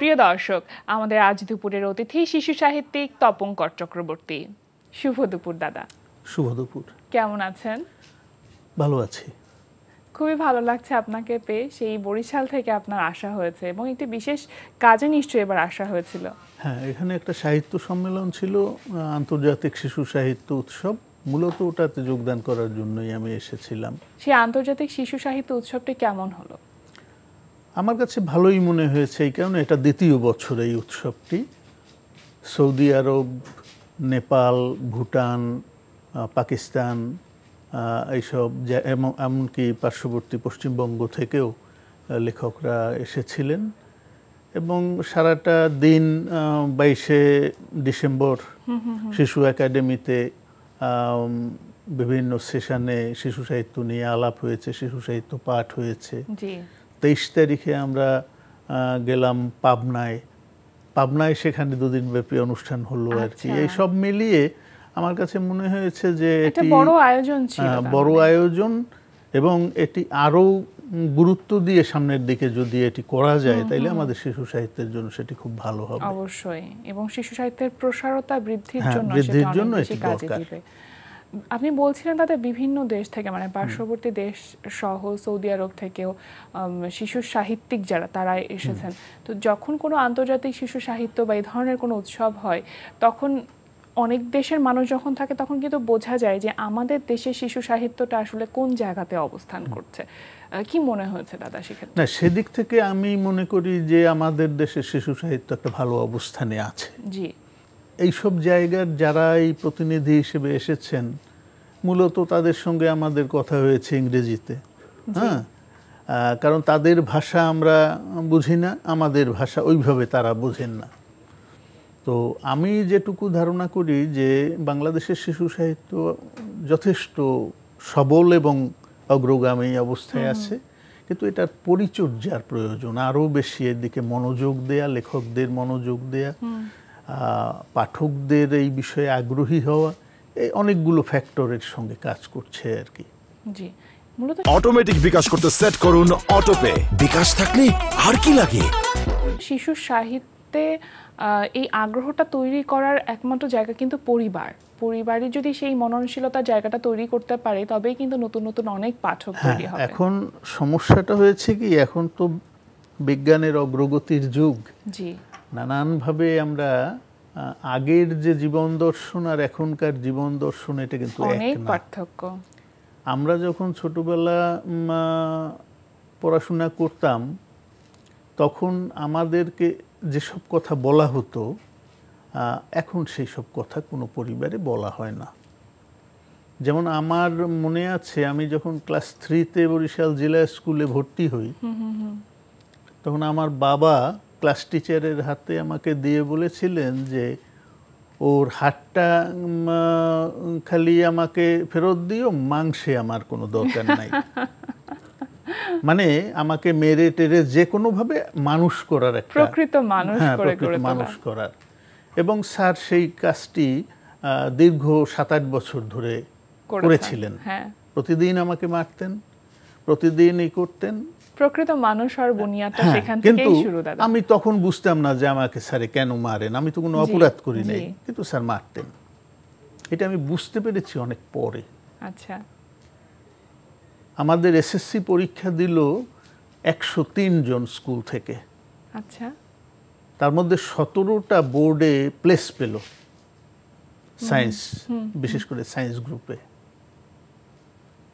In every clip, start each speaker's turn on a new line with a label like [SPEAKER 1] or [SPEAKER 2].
[SPEAKER 1] প্রিয় দর্শক আমাদের আজ দুপুরের অতিথি শিশু সাহিত্যিক তপঙ্কর চক্রবর্তী শুভ দুপুর দাদা।
[SPEAKER 2] শুভ দুপুর।
[SPEAKER 1] কেমন আছেন?
[SPEAKER 2] ভালো আছি।
[SPEAKER 1] খুবই ভালো লাগছে আপনাকে পেয়ে। সেই বরিশাল থেকে আপনার আসা হয়েছে এবং একটি বিশেষ কাজে নিশ্চয়ই এবার আসা হয়েছিল।
[SPEAKER 2] হ্যাঁ এখানে একটা সাহিত্য সম্মেলন ছিল আন্তর্জাতিক শিশু সাহিত্য উৎসব। মূলত ওটাতে যোগদান করার জন্যই আমি এসেছিলাম।
[SPEAKER 1] সেই আন্তর্জাতিক শিশু সাহিত্য উৎসবটি কেমন হলো?
[SPEAKER 2] আমার কাছে ভালোই মনে হয়েছে এই কারণে এটা দ্বিতীয় বছর এই উৎসবটি। সৌদি আরব নেপাল ভুটান পাকিস্তান এইসব এমনকি পার্শ্ববর্তী পশ্চিমবঙ্গ থেকেও লেখকরা এসেছিলেন। এবং সারাটা দিন বাইশে ডিসেম্বর শিশু একাডেমিতে বিভিন্ন সেশনে শিশু সাহিত্য নিয়ে আলাপ হয়েছে শিশু সাহিত্য পাঠ হয়েছে। তেইশ তারিখে আমরা গেলাম পাবনায় পাবনায় সেখানে দুদিন ব্যাপী অনুষ্ঠান হলো আর কি
[SPEAKER 1] আচ্ছা।
[SPEAKER 2] এই সব মিলিয়ে আমার কাছে মনে হয়েছে যে এটি
[SPEAKER 1] বড় আয়োজন ছিল
[SPEAKER 2] বড়। আয়োজন এবং এটি আরও উম, গুরুত্ব দিয়ে সামনের দিকে যদি এটি করা যায় তাইলে আমাদের শিশু সাহিত্যের জন্য সেটি খুব ভালো হবে
[SPEAKER 1] অবশ্যই এবং শিশু সাহিত্যের প্রসারতা বৃদ্ধির
[SPEAKER 2] হ্যাঁ,
[SPEAKER 1] জন্য
[SPEAKER 2] বৃদ্ধির জন্য এটি
[SPEAKER 1] কাজে
[SPEAKER 2] দরকার।
[SPEAKER 1] আপনি বলছিলেন তাদের বিভিন্ন দেশ থেকে মানে পার্শ্ববর্তী দেশ সহ সৌদি আরব থেকেও শিশু সাহিত্যিক যারা তারা এসেছেন। তো যখন কোনো আন্তর্জাতিক শিশু সাহিত্য বা এই ধরনের কোনো উৎসব হয় তখন অনেক দেশের মানুষ যখন থাকে তখন কিন্তু বোঝা যায় যে আমাদের দেশের শিশু সাহিত্যটা আসলে কোন জায়গাতে অবস্থান করছে। কি মনে হয়েছে দাদা সেক্ষেত্রে?
[SPEAKER 2] না সেদিক থেকে আমি মনে করি যে আমাদের দেশের শিশু সাহিত্য একটা ভালো অবস্থানে আছে।
[SPEAKER 1] জি।
[SPEAKER 2] এইসব জায়গার যারা এই প্রতিনিধি হিসেবে এসেছেন মূলত তাদের সঙ্গে আমাদের কথা হয়েছে ইংরেজিতে। হ্যাঁ? কারণ তাদের ভাষা আমরা বুঝি না আমাদের ভাষা ওইভাবে তারা বোঝেন না। তো আমি যেটুকু ধারণা করি যে বাংলাদেশের শিশু সাহিত্য যথেষ্ট সবল এবং অগ্রগামী অবস্থায় আছে কিন্তু এটার পরিচর্যার প্রয়োজন। আরও বেশি এর দিকে মনোযোগ দেয়া লেখকদের মনোযোগ দেয়া পাঠকদের এই বিষয়ে আগ্রহী হওয়া এই অনেকগুলো ফ্যাক্টরের সঙ্গে কাজ করছে আর কি।
[SPEAKER 1] জি মূলত
[SPEAKER 3] অটোমেটিক বিকাশ করতে সেট করুন অটোপে। বিকাশ থাকলে আর কি লাগে?
[SPEAKER 1] শিশু সাহিত্যে আহ, এই আগ্রহটা তৈরি করার একমাত্র জায়গা কিন্তু পরিবার। পরিবারে যদি সেই মননশীলতার জায়গাটা তৈরি করতে পারে তবেই কিন্তু নতুন নতুন অনেক পাঠক
[SPEAKER 2] হ্যাঁ
[SPEAKER 1] তৈরি হবে।
[SPEAKER 2] এখন সমস্যাটা হয়েছে কি এখন তো বিজ্ঞানের অগ্রগতির যুগ।
[SPEAKER 1] জি।
[SPEAKER 2] নানানভাবে আমরা আগের যে জীবন দর্শন আর এখনকার জীবন দর্শন এটা কিন্তু
[SPEAKER 1] অনেক পার্থক্য।
[SPEAKER 2] আমরা যখন ছোটবেলা পড়াশোনা করতাম তখন আমাদেরকে যেসব কথা বলা হতো এখন সেই সব কথা কোনো পরিবারে বলা হয় না। যেমন আমার মনে আছে আমি যখন ক্লাস থ্রিতে বরিশাল জেলা স্কুলে ভর্তি হই তখন আমার বাবা ক্লাস টিচারের হাতে আমাকে দিয়ে বলেছিলেন যে ওর হাতটা খালি আমাকে ফেরত দিও মাংসে আমার কোনো দরকার নাই। মানে আমাকে মেরে টেরে যে কোনোভাবে মানুষ করার একটা
[SPEAKER 1] প্রকৃত মানুষ
[SPEAKER 2] হ্যাঁ। মানুষ করার। এবং স্যার সেই কাজটি আহ, দীর্ঘ সাত আট বছর ধরে করেছিলেন।
[SPEAKER 1] হ্যাঁ।
[SPEAKER 2] প্রতিদিন আমাকে মারতেন। প্রতিদিন এই করতেন।
[SPEAKER 1] প্রকৃত মানুষ আর বুনিয়াদটা
[SPEAKER 2] হ্যাঁ,
[SPEAKER 1] সেখান থেকেই শুরু দাদা।
[SPEAKER 2] আমি তখন বুঝতাম না যে আমাকে স্যারে কেন মারেন আমি তো কোনো অপরাধ করি নাই কিন্তু স্যার মারতেন। এটা আমি বুঝতে পেরেছি অনেক পরে।
[SPEAKER 1] আচ্ছা।
[SPEAKER 2] আমাদের এসএসসি পরীক্ষা দিল একশো তিন জন স্কুল থেকে।
[SPEAKER 1] আচ্ছা।
[SPEAKER 2] তার মধ্যে সতেরোটা বোর্ডে প্লেস পেল। সায়েন্স বিশেষ করে সায়েন্স গ্রুপে।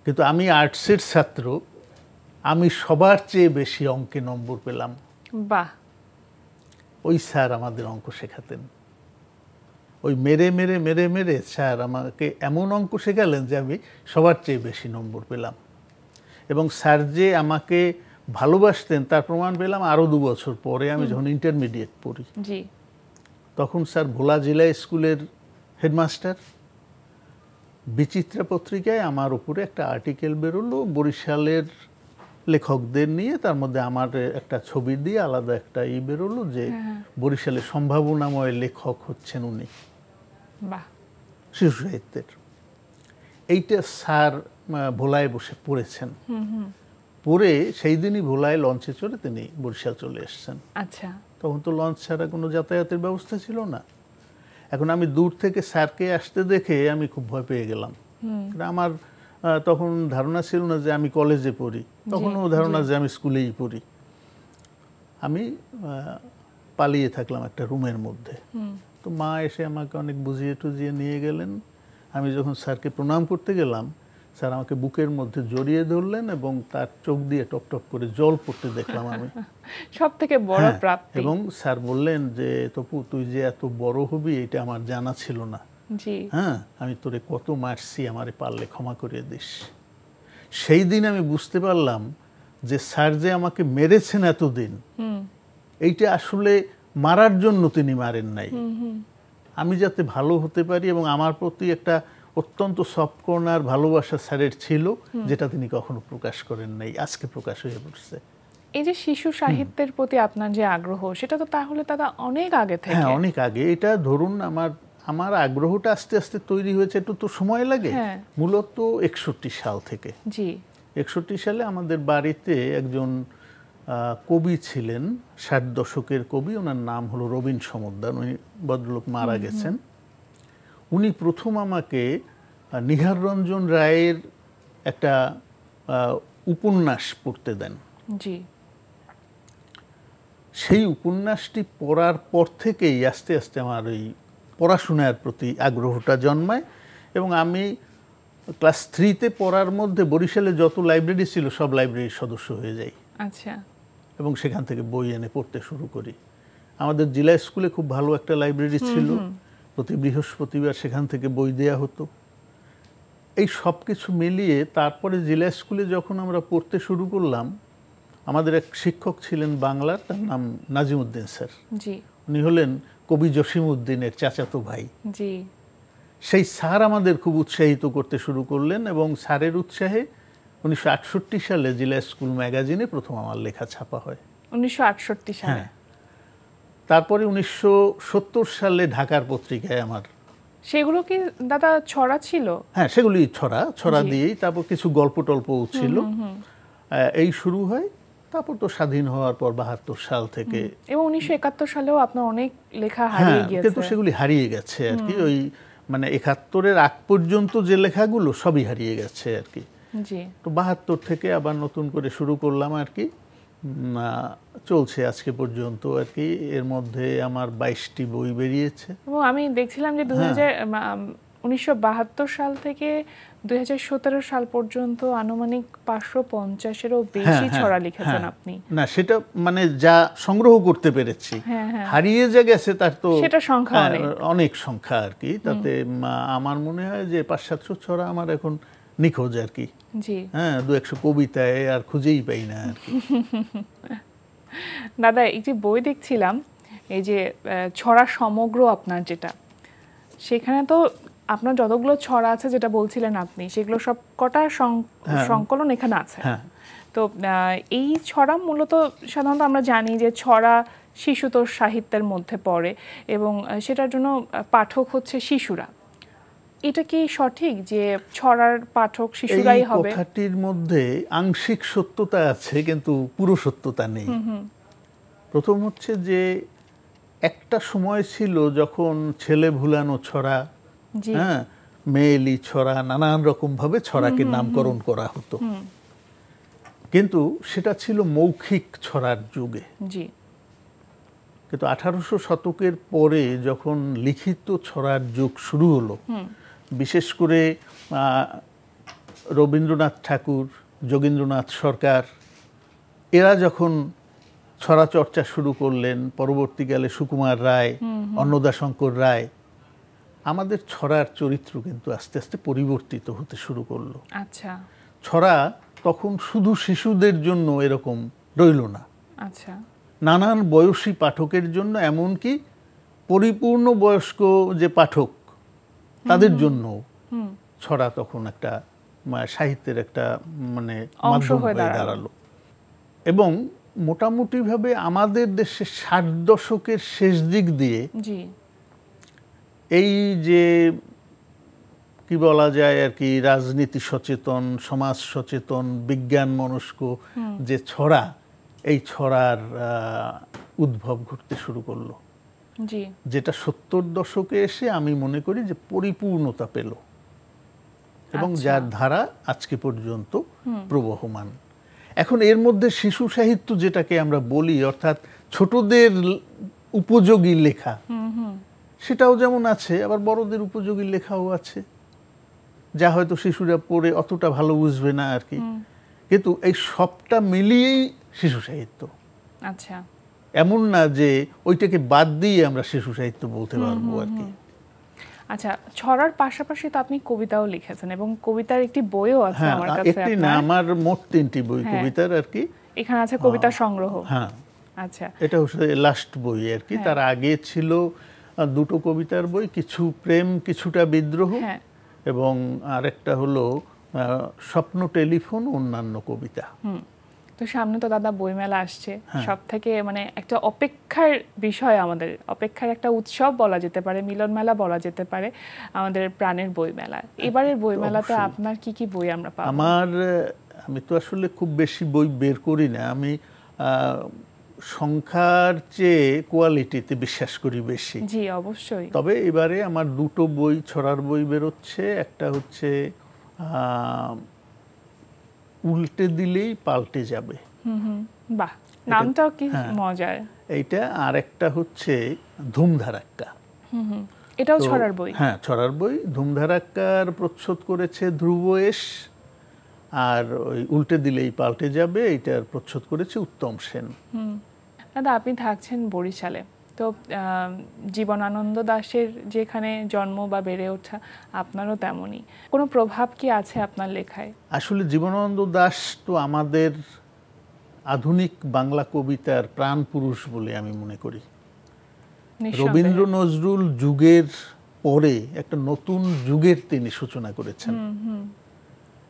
[SPEAKER 2] কিন্তু আমি আর্টসের ছাত্র আমি সবার চেয়ে বেশি অঙ্কে নম্বর পেলাম।
[SPEAKER 1] বাহ।
[SPEAKER 2] ওই স্যার আমাদের অঙ্ক শেখাতেন। ওই মেরে মেরে মেরে মেরে স্যার আমাকে এমন অঙ্ক শেখালেন যে আমি সবার চেয়ে বেশি নম্বর পেলাম। এবং স্যার যে আমাকে ভালোবাসতেন তার প্রমাণ পেলাম আরও দু বছর পরে আমি যখন ইন্টারমিডিয়েট পড়ি। তখন স্যার ভোলা জেলা স্কুলের হেডমাস্টার। বিচিত্রা পত্রিকায় আমার উপরে একটা আর্টিকেল বেরোলো বরিশালের লেখকদের নিয়ে তার মধ্যে আমার একটা ছবি দিয়ে আলাদা একটা ই বেরোলো যে বরিশালের সম্ভাবনাময় লেখক হচ্ছেন উনি। শিশু সাহিত্যের। এইটা স্যার ভোলায় বসে পড়েছেন। পড়ে সেই দিনই ভোলায় লঞ্চে চড়ে তিনি বরিশাল চলে এসেছেন।
[SPEAKER 1] আচ্ছা।
[SPEAKER 2] তখন তো লঞ্চ ছাড়া কোনো যাতায়াতের ব্যবস্থা ছিল না। এখন আমি দূর থেকে স্যারকে আসতে দেখে আমি খুব ভয় পেয়ে গেলাম। আমার তখন ধারণা ছিল না যে আমি কলেজে পড়ি। তখনও ধারণা যে আমি স্কুলেই পড়ি। আমি পালিয়ে থাকলাম একটা রুমের মধ্যে। তো মা এসে আমাকে অনেক বুঝিয়ে টুজিয়ে নিয়ে গেলেন। আমি যখন স্যারকে প্রণাম করতে গেলাম স্যার আমাকে বুকের মধ্যে জড়িয়ে ধরলেন এবং তার চোখ দিয়ে টপ টপ করে জল পড়তে দেখলাম আমি।
[SPEAKER 1] সব থেকে বড়
[SPEAKER 2] হ্যাঁ,
[SPEAKER 1] প্রাপ্তি।
[SPEAKER 2] এবং স্যার বললেন যে তপু তুই যে এত বড় হবি এটা আমার জানা ছিল না।
[SPEAKER 1] জি।
[SPEAKER 2] হ্যাঁ আমি তোরে কত মারছি আমারে পারলে ক্ষমা করে দিস। সেই দিন আমি বুঝতে পারলাম যে স্যার যে আমাকে মেরেছেন এতদিন এইটা আসলে মারার জন্য তিনি মারেন নাই। আমি যাতে ভালো হতে পারি এবং আমার প্রতি একটা অত্যন্ত সফট কর্নার ভালোবাসা স্যারের ছিল যেটা তিনি কখনো প্রকাশ করেন নাই আজকে প্রকাশ হয়ে পড়ছে।
[SPEAKER 1] এই যে শিশু সাহিত্যের প্রতি আপনার যে আগ্রহ সেটা তো তাহলে দাদা অনেক আগে থেকে।
[SPEAKER 2] হ্যাঁ অনেক আগে। এটা ধরুন আমার আমার আগ্রহটা আস্তে আস্তে তৈরি হয়েছে একটু তো সময় লাগে।
[SPEAKER 1] হ্যাঁ।
[SPEAKER 2] মূলত একষট্টি সাল থেকে।
[SPEAKER 1] জি।
[SPEAKER 2] একষট্টি সালে আমাদের বাড়িতে একজন কবি ছিলেন ষাট দশকের কবি ওনার নাম হলো রবীন সমদ্দার উনি ভদ্রলোক মারা গেছেন। উনি প্রথম আমাকে নিহার রঞ্জন রায়ের একটা উপন্যাস পড়তে দেন।
[SPEAKER 1] জি।
[SPEAKER 2] সেই উপন্যাসটি পড়ার পর থেকেই আস্তে আস্তে আমার ওই পড়াশোনার প্রতি আগ্রহটা জন্মায় এবং আমি ক্লাস থ্রিতে পড়ার মধ্যে বরিশালে যত লাইব্রেরি ছিল সব লাইব্রেরির সদস্য হয়ে যাই।
[SPEAKER 1] আচ্ছা।
[SPEAKER 2] এবং সেখান থেকে বই এনে পড়তে শুরু করি। আমাদের জেলা স্কুলে খুব ভালো একটা লাইব্রেরি ছিল। প্রতি বৃহস্পতিবার সেখান থেকে বই দেয়া হতো। এই সব কিছু মিলিয়ে তারপরে জেলা স্কুলে যখন আমরা পড়তে শুরু করলাম আমাদের এক শিক্ষক ছিলেন বাংলার তার নাম নাজিমুদ্দিন স্যার।
[SPEAKER 1] জি।
[SPEAKER 2] উনি হলেন কবি জসিমউদ্দিনের চাচাতো ভাই।
[SPEAKER 1] জি।
[SPEAKER 2] সেই স্যার আমাদের খুব উৎসাহিত করতে শুরু করলেন এবং স্যারের উৎসাহে উনিশশো আটষট্টি সালে জেলা স্কুল ম্যাগাজিনে প্রথম আমার লেখা ছাপা হয়।
[SPEAKER 1] উনিশশো আটষট্টি সালে?
[SPEAKER 2] হ্যাঁ। তারপরে উনিশশো সত্তর সালে ঢাকার পত্রিকায় আমার
[SPEAKER 1] সেগুলো কি দাদা ছড়া ছিল?
[SPEAKER 2] হ্যাঁ সেগুলি ছড়া ছড়া দিয়েই তারপর কিছু গল্প টল্প ছিল। এই শুরু হয় তারপর তো স্বাধীন হওয়ার পর বাহাত্তর সাল থেকে।
[SPEAKER 1] এবং উনিশশো একাত্তর সালেও আপনার অনেক লেখা
[SPEAKER 2] হ্যাঁ
[SPEAKER 1] হারিয়ে
[SPEAKER 2] কিন্তু সেগুলি হারিয়ে গেছে আর কি। ওই মানে একাত্তরের আগ পর্যন্ত যে লেখাগুলো সবই হারিয়ে গেছে আর কি। তো বাহাত্তর থেকে আবার নতুন করে শুরু করলাম আর কি। চলছে আজকে পর্যন্ত আর কি এর মধ্যে আমার বাইশটি বই বেরিয়েছে
[SPEAKER 1] এবং আমি দেখছিলাম যে
[SPEAKER 2] হ্যাঁ।
[SPEAKER 1] উনিশশো সাল থেকে দুই সাল পর্যন্ত আনুমানিক পাঁচশো পঞ্চাশেরও বেশি
[SPEAKER 2] হ্যাঁ, হ্যাঁ,
[SPEAKER 1] ছড়া লিখেছেন
[SPEAKER 2] হ্যাঁ।
[SPEAKER 1] আপনি
[SPEAKER 2] না সেটা মানে যা সংগ্রহ করতে পেরেছি
[SPEAKER 1] হ্যাঁ, হ্যাঁ।
[SPEAKER 2] হারিয়ে যে গেছে তার তো
[SPEAKER 1] সেটা সংখ্যা
[SPEAKER 2] হ্যাঁ,
[SPEAKER 1] অনেক।
[SPEAKER 2] অনেক সংখ্যা আর কি তাতে আমার মনে হয় যে পাঁচ সাতশো ছড়া আমার এখন নিখোঁজ আর কি।
[SPEAKER 1] জি।
[SPEAKER 2] হ্যাঁ দু একশো কবিতায় আর খুঁজেই পাই না আর কি।
[SPEAKER 1] দাদা একটি বই দেখছিলাম এই যে ছড়া সমগ্র আপনার যেটা সেখানে তো আপনার যতগুলো ছড়া আছে যেটা বলছিলেন আপনি সেগুলো সব কটা সং-
[SPEAKER 2] হ্যাঁ।
[SPEAKER 1] সংকলন এখানে আছে।
[SPEAKER 2] হ্যাঁ।
[SPEAKER 1] তো এই ছড়া মূলত সাধারণত আমরা জানি যে ছড়া শিশুতোষ সাহিত্যের মধ্যে পড়ে এবং সেটার জন্য পাঠক হচ্ছে শিশুরা। এটা কি সঠিক যে ছড়ার পাঠক শিশুরাই হবে?
[SPEAKER 2] কথাটির মধ্যে আংশিক সত্যতা আছে কিন্তু পুরো সত্যতা নেই। প্রথম হচ্ছে যে একটা সময় ছিল যখন ছেলে ভুলানো ছড়া হ্যাঁ মেয়েলি ছড়া নানান রকম ভাবে ছড়াকে নামকরণ করা হতো। কিন্তু সেটা ছিল মৌখিক ছড়ার যুগে। কিন্তু আঠারোশো শতকের পরে যখন লিখিত ছড়ার যুগ শুরু হলো বিশেষ করে রবীন্দ্রনাথ ঠাকুর যোগীন্দ্রনাথ সরকার এরা যখন ছড়া চর্চা শুরু করলেন পরবর্তীকালে সুকুমার রায় অন্নদাশঙ্কর রায় আমাদের ছড়ার চরিত্র কিন্তু আস্তে আস্তে পরিবর্তিত হতে শুরু করল।
[SPEAKER 1] আচ্ছা।
[SPEAKER 2] ছড়া তখন শুধু শিশুদের জন্য এরকম রইল না।
[SPEAKER 1] আচ্ছা।
[SPEAKER 2] নানান বয়সী পাঠকের জন্য এমনকি পরিপূর্ণ বয়স্ক যে পাঠক তাদের জন্য ছড়া তখন একটা সাহিত্যের একটা মানে মাধ্যম
[SPEAKER 1] হয়ে দাঁড়াল।
[SPEAKER 2] এবং মোটামুটিভাবে আমাদের দেশে ষাট দশকের শেষ দিক দিয়ে এই যে কি বলা যায় আর কি রাজনীতি সচেতন সমাজ সচেতন বিজ্ঞান মনস্ক যে ছড়া এই ছড়ার আহ, উদ্ভব ঘটতে শুরু করল। যেটা সত্তর দশকে এসে আমি মনে করি যে পরিপূর্ণতা পেল। এবং
[SPEAKER 1] আচ্ছা।
[SPEAKER 2] যার ধারা আজকে পর্যন্ত প্রবহমান। এখন এর মধ্যে শিশু সাহিত্য যেটাকে আমরা বলি অর্থাৎ ছোটদের উপযোগী লেখা। সেটাও যেমন আছে আবার বড়দের উপযোগী লেখাও আছে। যা হয়তো শিশুরা পড়ে অতটা ভালো বুঝবে না আর কি। কিন্তু এই সবটা মিলিয়েই শিশু সাহিত্য।
[SPEAKER 1] আচ্ছা।
[SPEAKER 2] এমন না যে ওইটাকে বাদ দিয়ে আমরা শিশু সাহিত্য বলতে পারব আর কি।
[SPEAKER 1] আচ্ছা ছড়ার পাশাপাশি তো আপনি কবিতাও লিখেছেন এবং কবিতার একটি বইও আছে
[SPEAKER 2] হ্যাঁ
[SPEAKER 1] আমার কাছে
[SPEAKER 2] একটি না আমার মোট তিনটি বই
[SPEAKER 1] হ্যাঁ।
[SPEAKER 2] কবিতার আর কি।
[SPEAKER 1] এখানে আছে কবিতা সংগ্রহ।
[SPEAKER 2] হ্যাঁ।
[SPEAKER 1] আচ্ছা।
[SPEAKER 2] এটা হচ্ছে লাস্ট বই আর কি।
[SPEAKER 1] হ্যাঁ।
[SPEAKER 2] তার আগে ছিল দুটো কবিতার বই কিছু প্রেম কিছুটা বিদ্রোহ এবং আরেকটা হলো স্বপ্ন টেলিফোন অন্যান্য কবিতা।
[SPEAKER 1] হুম। তো সামনে তো দাদা বইমেলা আসছে।
[SPEAKER 2] হ্যাঁ।
[SPEAKER 1] সব থেকে মানে একটা অপেক্ষার বিষয় আমাদের। অপেক্ষার একটা উৎসব বলা যেতে পারে মিলন মেলা বলা যেতে পারে আমাদের প্রাণের বইমেলা। এবারের বইমেলাতে। আপনার কি কি বই আমরা পাবো?
[SPEAKER 2] আমার আমি তো আসলে খুব বেশি বই বের করি না। আমি সংখ্যার চেয়ে কোয়ালিটিতে বিশ্বাস করি বেশি।
[SPEAKER 1] জি অবশ্যই।
[SPEAKER 2] তবে এবারে আমার দুটো বই ছড়ার বই বেরোচ্ছে। একটা হচ্ছে উল্টে দিলেই পাল্টে যাবে।
[SPEAKER 1] হুম হুম। বাহ নামটাও কি
[SPEAKER 2] হ্যাঁ।
[SPEAKER 1] মজার।
[SPEAKER 2] এইটা আর একটা হচ্ছে ধুমধারাক্কা।
[SPEAKER 1] হুম হুম। এটাও ছড়ার বই।
[SPEAKER 2] হ্যাঁ ছড়ার বই। ধুমধারাক্কার প্রচ্ছদ করেছে ধ্রুব এস আর ওই উল্টে দিলেই পাল্টে যাবে এইটার প্রচ্ছদ করেছে উত্তম সেন।
[SPEAKER 1] দাদা আপনি থাকছেন বরিশালে। তো জীবনানন্দ দাশের যেখানে জন্ম বা বেড়ে ওঠা আপনারও তেমনই। কোনো প্রভাব কি আছে আপনার লেখায়?
[SPEAKER 2] আসলে জীবনানন্দ দাশ তো আমাদের আধুনিক বাংলা কবিতার প্রাণ পুরুষ বলে আমি মনে করি। রবীন্দ্র নজরুল যুগের পরে একটা নতুন যুগের তিনি সূচনা করেছেন।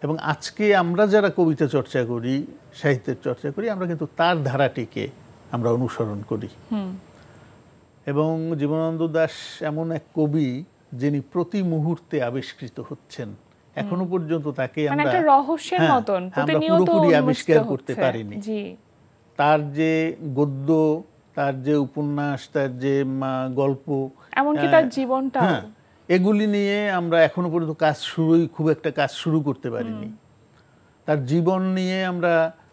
[SPEAKER 2] এবং আজকে আমরা যারা কবিতা চর্চা করি সাহিত্যের চর্চা করি আমরা কিন্তু তার ধারাটিকে আমরা অনুসরণ করি। এবং জীবনানন্দ দাশ এমন এক কবি যিনি প্রতি মুহূর্তে আবিষ্কৃত হচ্ছেন। এখনও পর্যন্ত তাকে
[SPEAKER 1] মানে
[SPEAKER 2] আমরা
[SPEAKER 1] রহস্যের
[SPEAKER 2] হ্যাঁ,
[SPEAKER 1] মতন
[SPEAKER 2] পুরোপুরি আবিষ্কার করতে পারিনি। তার যে গদ্য তার যে উপন্যাস তার যে মা, গল্প
[SPEAKER 1] এমনকি তার জীবনটাও।
[SPEAKER 2] হ্যাঁ এগুলি নিয়ে আমরা এখনও পর্যন্ত কাজ শুরুই খুব একটা কাজ শুরু করতে পারিনি। তার জীবন নিয়ে আমরা আম,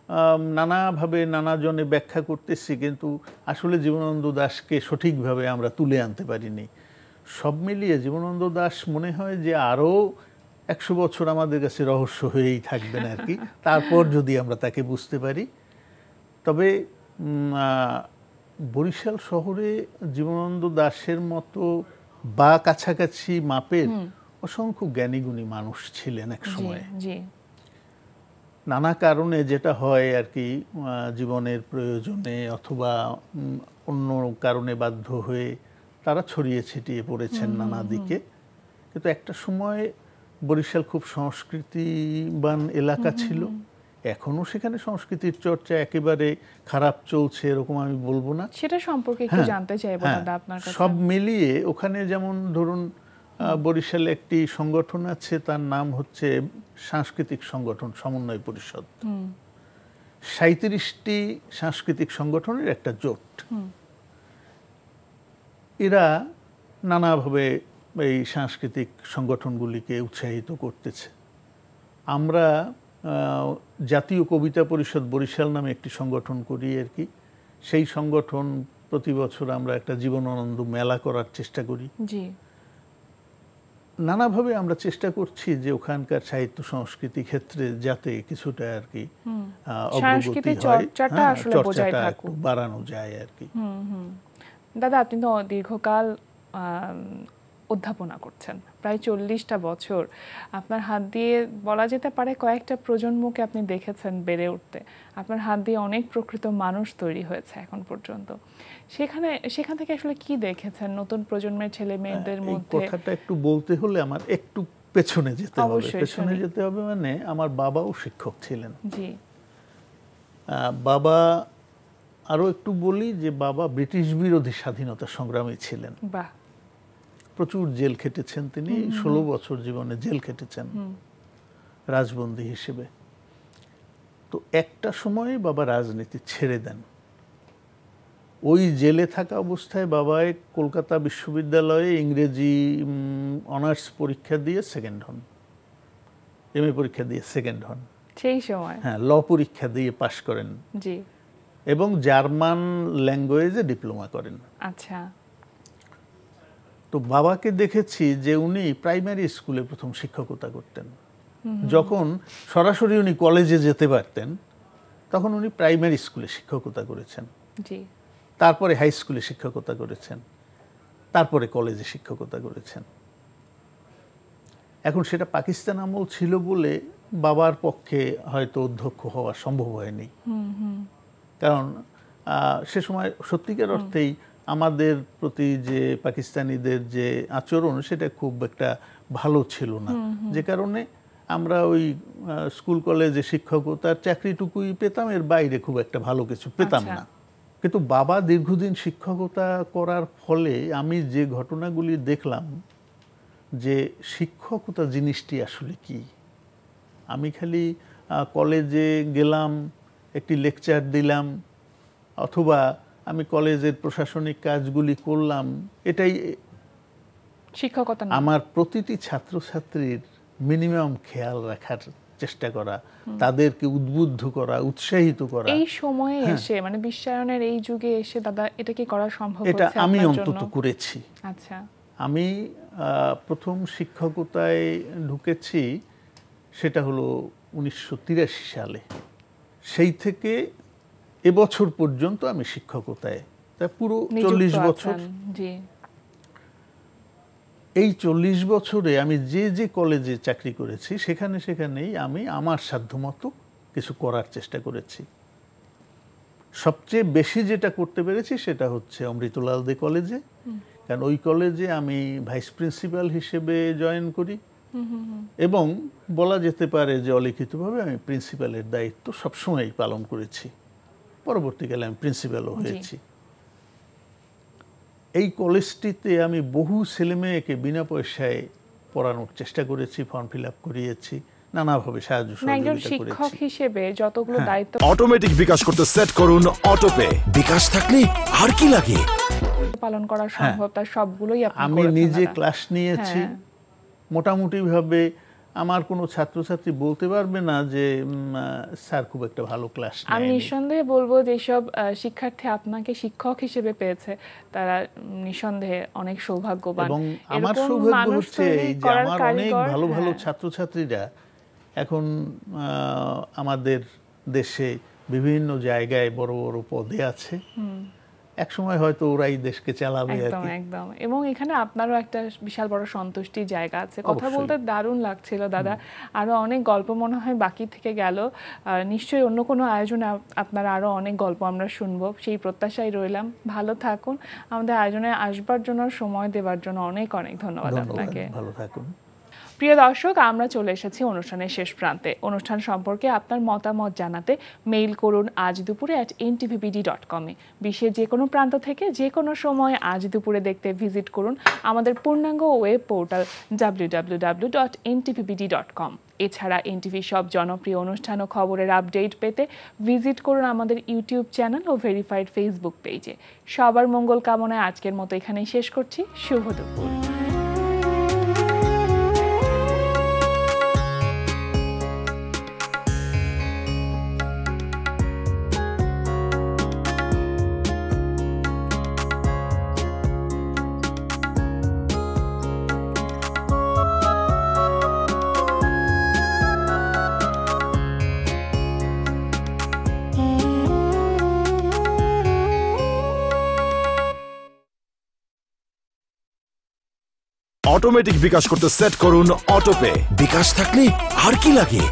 [SPEAKER 2] নানাভাবে নানা জনে ব্যাখ্যা করতেছি কিন্তু আসলে জীবনানন্দ দাশকে সঠিকভাবে আমরা তুলে আনতে পারিনি। সব মিলিয়ে জীবনানন্দ দাশ মনে হয় যে আরও একশো বছর আমাদের কাছে রহস্য হয়েই থাকবেন আর কি। তারপর যদি আমরা তাকে বুঝতে পারি। তবে বরিশাল শহরে জীবনানন্দ দাশের মতো বা কাছাকাছি মাপের অসংখ্য জ্ঞানীগুণী মানুষ ছিলেন এক সময় নানা কারণে যেটা হয় আর কি জীবনের প্রয়োজনে অথবা অন্য কারণে বাধ্য হয়ে তারা ছড়িয়ে ছিটিয়ে পড়েছেন নানা দিকে। কিন্তু একটা সময় বরিশাল খুব সংস্কৃতিবান এলাকা ছিল। এখনও সেখানে সংস্কৃতির চর্চা একেবারে খারাপ চলছে এরকম আমি বলব না।
[SPEAKER 1] সেটা সম্পর্কে একটু
[SPEAKER 2] হ্যাঁ,
[SPEAKER 1] জানতে চাইব
[SPEAKER 2] হ্যাঁ,
[SPEAKER 1] দাদা আপনার
[SPEAKER 2] সব মিলিয়ে ওখানে যেমন ধরুন বরিশালে একটি সংগঠন আছে তার নাম হচ্ছে সাংস্কৃতিক সংগঠন সমন্বয় পরিষদ। সাঁত্রিশটি সাংস্কৃতিক সংগঠনের একটা জোট। এরা নানাভাবে এই সাংস্কৃতিক সংগঠনগুলিকে উৎসাহিত করতেছে। আমরা জাতীয় কবিতা পরিষদ বরিশাল নামে একটি সংগঠন করি আর কি। সেই সংগঠন প্রতি বছর আমরা একটা জীবনানন্দ মেলা করার চেষ্টা করি।
[SPEAKER 1] জি।
[SPEAKER 2] নানাভাবে আমরা চেষ্টা করছি যে ওখানকার সাহিত্য সংস্কৃতি ক্ষেত্রে যাতে কিছুটা আর কি অগ্রগতি হয়।
[SPEAKER 1] চর্চাটা
[SPEAKER 2] হ্যাঁ, বাড়ানো যায় আর কি।
[SPEAKER 1] দাদা আপনি তো দীর্ঘকাল অধ্যাপনা করছেন। প্রায় চল্লিশটা বছর। আপনার হাত দিয়ে বলা যেতে পারে কয়েকটা প্রজন্মকে আপনি দেখেছেন বেড়ে উঠতে। আপনার হাত দিয়ে অনেক প্রকৃত মানুষ তৈরি হয়েছে এখন পর্যন্ত। সেখানে সেখান থেকে আসলে কি দেখেছেন নতুন প্রজন্মের ছেলে মেয়েদের মধ্যে?
[SPEAKER 2] কথাটা একটু বলতে হলে আমার একটু পেছনে যেতে হবে। পেছনে যেতে হবে মানে আমার বাবাও শিক্ষক ছিলেন।
[SPEAKER 1] জি।
[SPEAKER 2] বাবা আরও একটু বলি যে বাবা ব্রিটিশ বিরোধী স্বাধীনতা সংগ্রামী ছিলেন।
[SPEAKER 1] বাহ।
[SPEAKER 2] প্রচুর জেল খেটেছেন তিনি ষোলো বছর জীবনে জেল খেটেছেন রাজবন্দী হিসেবে। তো একটা সময়ে বাবা রাজনীতি ছেড়ে দেন। ওই জেলে থাকা অবস্থায় বাবাই কলকাতা বিশ্ববিদ্যালয়ে ইংরেজি অনার্স পরীক্ষা দিয়ে সেকেন্ড হন। এম এ পরীক্ষা দিয়ে সেকেন্ড হন।
[SPEAKER 1] সেই সময়?
[SPEAKER 2] হ্যাঁ ল পরীক্ষা দিয়ে পাশ করেন।
[SPEAKER 1] জি।
[SPEAKER 2] এবং জার্মান ল্যাঙ্গুয়েজে ডিপ্লোমা করেন।
[SPEAKER 1] আচ্ছা।
[SPEAKER 2] তো বাবাকে দেখেছি যে উনি প্রাইমারি স্কুলে প্রথম শিক্ষকতা করতেন। যখন সরাসরি উনি কলেজে যেতে পারতেন তখন উনি প্রাইমারি স্কুলে শিক্ষকতা করেছেন। তারপরে হাই স্কুলে শিক্ষকতা করেছেন। তারপরে কলেজে শিক্ষকতা করেছেন। এখন সেটা পাকিস্তান আমল ছিল বলে বাবার পক্ষে হয়তো অধ্যক্ষ হওয়া সম্ভব হয়নি। কারণ আহ, সে সময় সত্যিকার অর্থেই আমাদের প্রতি যে পাকিস্তানিদের যে আচরণ সেটা খুব একটা ভালো ছিল না। যে কারণে আমরা ওই স্কুল কলেজে শিক্ষকতার চাকরিটুকুই পেতাম এর বাইরে খুব একটা ভালো কিছু পেতাম
[SPEAKER 1] আচ্ছা।
[SPEAKER 2] না। কিন্তু বাবা দীর্ঘদিন শিক্ষকতা করার ফলে আমি যে ঘটনাগুলি দেখলাম যে শিক্ষকতা জিনিসটি আসলে কি? আমি খালি কলেজে গেলাম একটি লেকচার দিলাম অথবা আমি কলেজের প্রশাসনিক কাজগুলি করলাম এটাই
[SPEAKER 1] শিক্ষকতা
[SPEAKER 2] আমার প্রতিটি ছাত্রছাত্রীর মিনিমাম খেয়াল রাখার চেষ্টা করা তাদেরকে উদ্বুদ্ধ করা উৎসাহিত করা।
[SPEAKER 1] এই সময়ে
[SPEAKER 2] হ্যাঁ।
[SPEAKER 1] এসে মানে বিশ্বায়নের এই যুগে এসে দাদা এটা কি করা সম্ভব
[SPEAKER 2] এটা আমি অন্তত করেছি।
[SPEAKER 1] আচ্ছা।
[SPEAKER 2] আমি প্রথম শিক্ষকতায় ঢুকেছি সেটা হলো উনিশশো তিরাশি সালে। সেই থেকে এবছর পর্যন্ত আমি শিক্ষকতায় তা পুরো চল্লিশ বছর। এই চল্লিশ বছরে আমি যে যে কলেজে চাকরি করেছি সেখানে সেখানেই আমি আমার সাধ্যমতো কিছু করার চেষ্টা করেছি। সবচেয়ে বেশি যেটা করতে পেরেছি সেটা হচ্ছে অমৃতলাল দে কলেজে। কারণ ওই কলেজে আমি ভাইস প্রিন্সিপাল হিসেবে জয়েন করি। এবং বলা যেতে পারে যে অলিখিতভাবে আমি প্রিন্সিপালের দায়িত্ব সবসময়ই পালন করেছি। পরবর্তীকালে আমি প্রিন্সিপালও হয়েছি। এই কলেজটিতে আমি বহু ছেলেমেয়েকে বিনা পয়সায় পড়ানোর চেষ্টা করেছি ফর্ম ফিল আপ করিয়েছি নানাভাবে সাহায্য সহযোগিতা
[SPEAKER 1] শিক্ষক হিসেবে যতগুলো
[SPEAKER 2] হ্যাঁ।
[SPEAKER 1] দায়িত্ব
[SPEAKER 3] অটোমেটিক বিকাশ করতে সেট করুন অটোপে বিকাশ থাকলে আর কি লাগে?
[SPEAKER 1] পালন করা সম্ভব তার সবগুলোই আপনি
[SPEAKER 2] হ্যাঁ। আমি নিজে ক্লাস নিয়েছি।
[SPEAKER 1] হ্যাঁ।
[SPEAKER 2] মোটামুটি ভাবে আমার কোনো ছাত্রছাত্রী বলতে পারবে না যে স্যার খুব একটা ভালো ক্লাস
[SPEAKER 1] আমি নিঃসন্দেহে বলব যেসব আহ, শিক্ষার্থী আপনাকে শিক্ষক হিসেবে পেয়েছে। তারা নিঃসন্দেহে অনেক সৌভাগ্যবান।
[SPEAKER 2] এবং আমার সৌভাগ্য হচ্ছে এই যে আমার অনেক ভালো ভালো
[SPEAKER 1] হ্যাঁ।
[SPEAKER 2] ছাত্রছাত্রীরা এখন আমাদের দেশে বিভিন্ন জায়গায় বড় বড় পদে আছে। এক সময় হয়তো ওরাই দেশকে চালাবে
[SPEAKER 1] একদম একদম। এবং এখানে আপনারও একটা বিশাল বড় সন্তুষ্টির জায়গা আছে। কথা বলতে দারুণ লাগছিল দাদা। আরও অনেক গল্প মনে হয় বাকি থেকে গেল। নিশ্চয়ই অন্য কোনো আয়োজনে আপনার আরও অনেক গল্প আমরা শুনব। সেই প্রত্যাশায় রইলাম। ভালো থাকুন। আমাদের আয়োজনে আসবার জন্য সময় দেওয়ার জন্য অনেক অনেক ধন্যবাদ
[SPEAKER 2] ধন্যবাদ
[SPEAKER 1] আপনাকে।
[SPEAKER 2] ভালো থাকুন।
[SPEAKER 1] প্রিয় দর্শক, আমরা চলে এসেছি অনুষ্ঠানের শেষ প্রান্তে। অনুষ্ঠান সম্পর্কে আপনার মতামত জানাতে মেইল করুন আজ দুপুরে অ্যাট এনটিভিবিডি ডট কমে বিশ্বের যে কোনো প্রান্ত থেকে যে কোনো সময় আজ দুপুরে দেখতে ভিজিট করুন আমাদের পূর্ণাঙ্গ web portal W W W dot NTVBD dot com এছাড়া এনটিভি সব জনপ্রিয় অনুষ্ঠান ও খবরের আপডেট পেতে ভিজিট করুন আমাদের ইউটিউব চ্যানেল ও ভেরিফাইড ফেসবুক পেজে সবার মঙ্গল কামনায় আজকের মতো এখানেই শেষ করছি। শুভ দুপুর।
[SPEAKER 3] অটোমেটিক বিকাশ করতে সেট করুন অটোপে বিকাশ থাকলে আর কি লাগে?